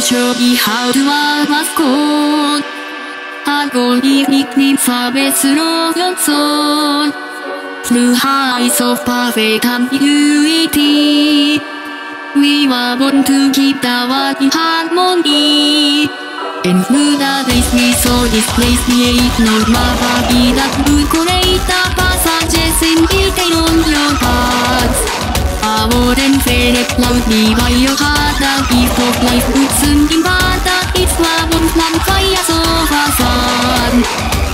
show me how to have a score. Algorithmic service zone. Through heights of perfect ambiguity. We were born to keep the world in harmony. And through the days we saw this place create no gravity that would create the passages in detail on your part. 오랜 세레플라우디 와이어 하다 이속 라이프 웃음 긴 바다 이스와 본람 파이어 소화선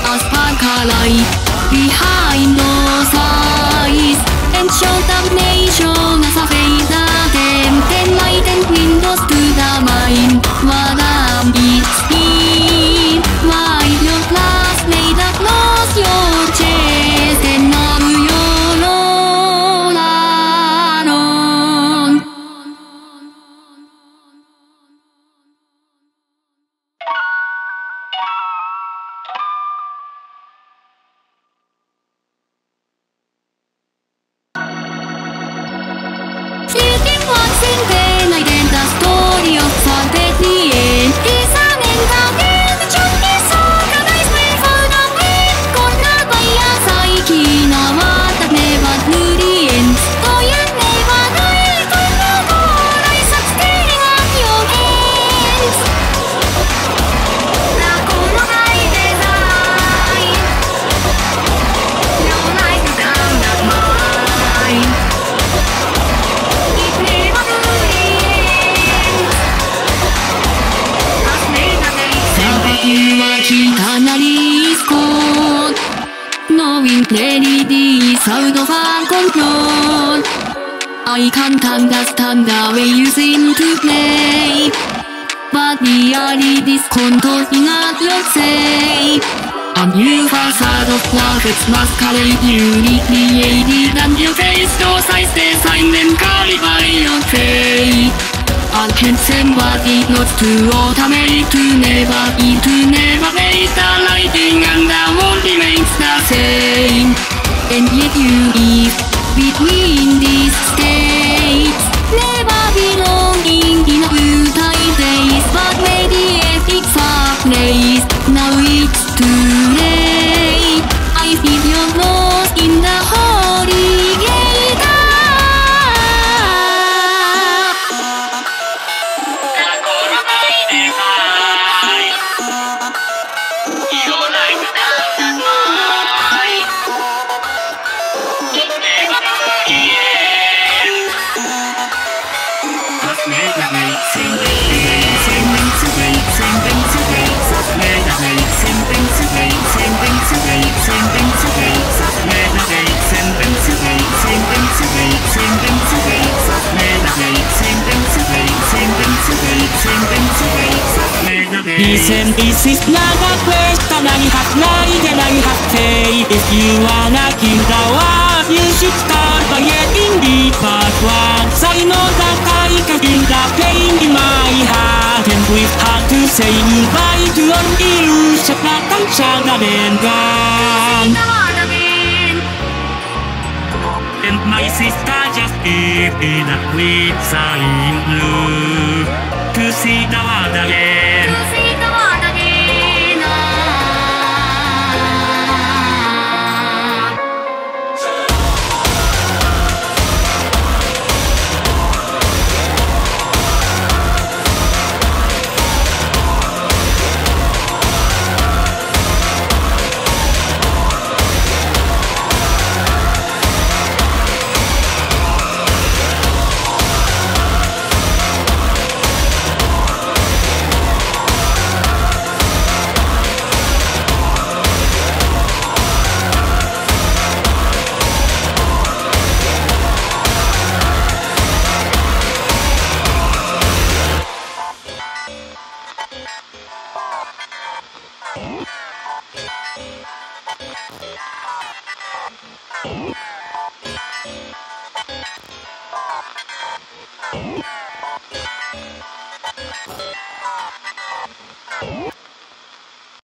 아스파칼라이 behind those eyes and show them nation Knowing clarity sound of our control I can't understand the way you seem to play But really this controlling at your say A new facade of perfect masquerade you recreated And your face those eyes design and calibrate your fate I can send what it not to automate To never be to never make the lighting And the world remains the same you Listen, this is not a question I have lied and I have faith If you wanna kill the world, you should start by getting the part one 才能高いか feel the pain in my heart And we've had to say goodbye to all illusion な感謝な念願 And my sister just gave me a with sign blue To see the Oh.